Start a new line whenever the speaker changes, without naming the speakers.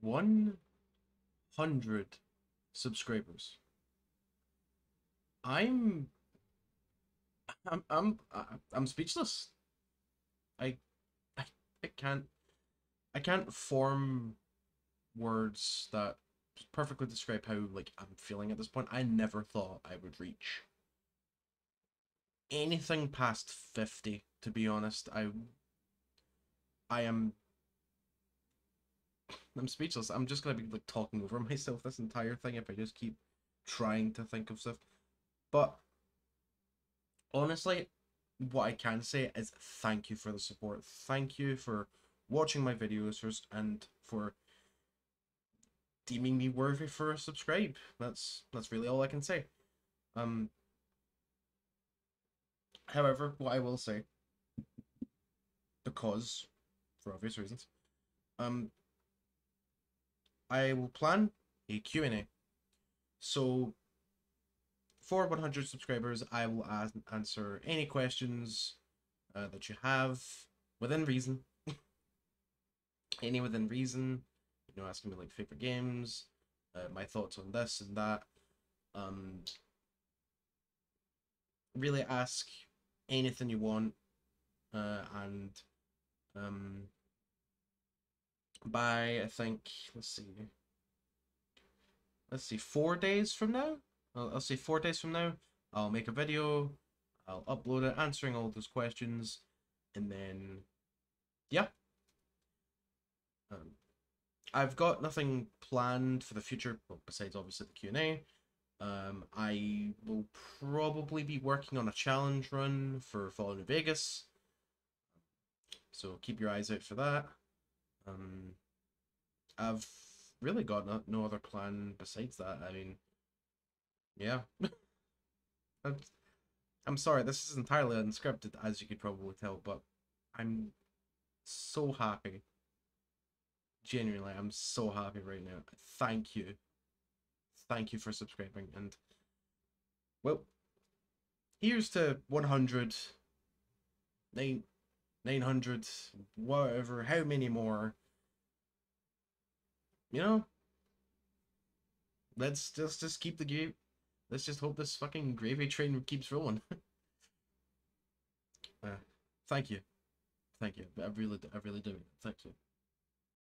100 subscribers. I'm I'm I'm I'm speechless. I I I can't I can't form words that perfectly describe how like I'm feeling at this point. I never thought I would reach anything past 50 to be honest. I I am I'm speechless. I'm just gonna be like talking over myself this entire thing if I just keep trying to think of stuff. But honestly, what I can say is thank you for the support. Thank you for watching my videos first and for deeming me worthy for a subscribe. That's that's really all I can say. Um however, what I will say because for obvious reasons, um I will plan a Q&A. So for 100 subscribers, I will ask, answer any questions uh, that you have within reason. any within reason. You know, asking me like favorite games, uh, my thoughts on this and that. Um, really ask anything you want, uh, and um, by I think let's see, let's see, four days from now. I'll, I'll say four days from now, I'll make a video, I'll upload it answering all those questions, and then, yeah. Um, I've got nothing planned for the future, besides obviously the Q&A. Um, I will probably be working on a challenge run for Fallout New Vegas. So keep your eyes out for that. Um, I've really got no, no other plan besides that. I mean, yeah. I'm, I'm sorry, this is entirely unscripted, as you could probably tell, but I'm so happy. Genuinely, I'm so happy right now. Thank you. Thank you for subscribing, and, well, here's to 100, 9, 900, whatever, how many more. You know, let's just just keep the game Let's just hope this fucking gravy train keeps rolling. uh, thank you. Thank you. I really, I really do. Thank you.